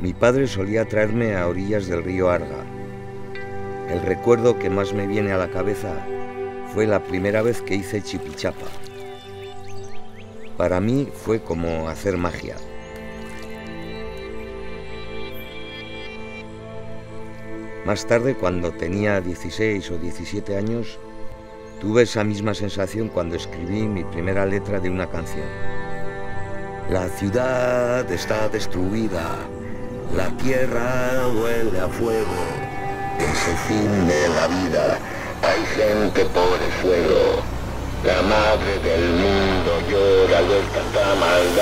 Mi padre solía traerme a orillas del río Arga. El recuerdo que más me viene a la cabeza fue la primera vez que hice chipichapa. Para mí fue como hacer magia. Más tarde, cuando tenía 16 o 17 años, tuve esa misma sensación cuando escribí mi primera letra de una canción. La ciudad está destruida, la tierra huele a fuego. Es el fin de la vida, hay gente por el fuego. La madre del mundo llora tanta maldad.